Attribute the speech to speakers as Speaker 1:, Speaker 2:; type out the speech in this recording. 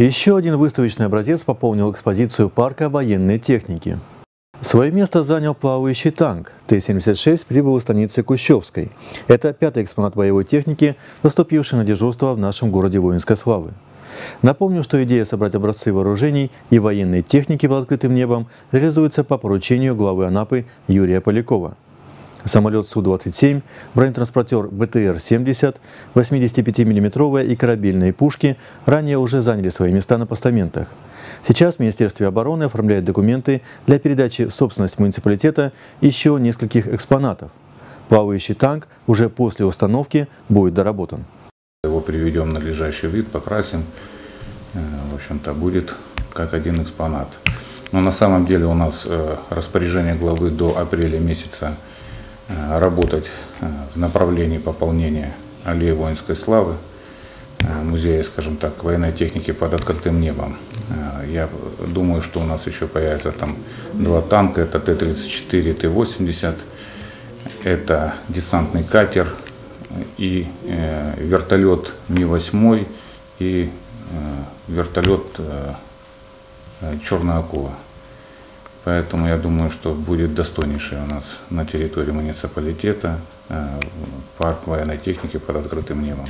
Speaker 1: Еще один выставочный образец пополнил экспозицию парка военной техники. Свое место занял плавающий танк. Т-76 прибыл из станицы Кущевской. Это пятый экспонат боевой техники, заступивший на дежурство в нашем городе воинской славы. Напомню, что идея собрать образцы вооружений и военной техники под открытым небом реализуется по поручению главы Анапы Юрия Полякова. Самолет Су-27, бронетранспортер БТР-70, 85-мм и корабельные пушки ранее уже заняли свои места на постаментах. Сейчас в Министерстве обороны оформляют документы для передачи в собственность муниципалитета еще нескольких экспонатов. Плавающий танк уже после установки будет доработан.
Speaker 2: Его приведем в надлежащий вид, покрасим. Э, в общем-то, будет как один экспонат. Но на самом деле у нас э, распоряжение главы до апреля месяца работать э, в направлении пополнения аллеи воинской славы, э, музея, скажем так, военной техники под открытым небом. Я думаю, что у нас еще появятся там два танка, это Т-34 Т-80, это десантный катер и вертолет Ми-8 и вертолет Черная акула. Поэтому я думаю, что будет достойнейший у нас на территории муниципалитета э, парк военной техники под открытым небом.